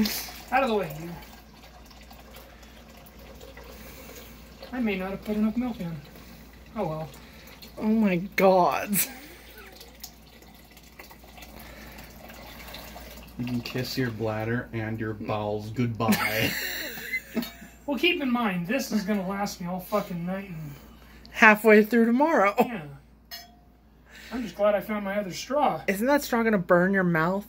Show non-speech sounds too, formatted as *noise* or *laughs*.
*laughs* Out of the way, you. I may not have put enough milk in. Oh well. Oh my god. You can kiss your bladder and your bowels goodbye. *laughs* Well, keep in mind, this is gonna last me all fucking night, and Halfway through tomorrow. yeah. I'm just glad I found my other straw. Isn't that straw gonna burn your mouth?